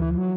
Mm-hmm.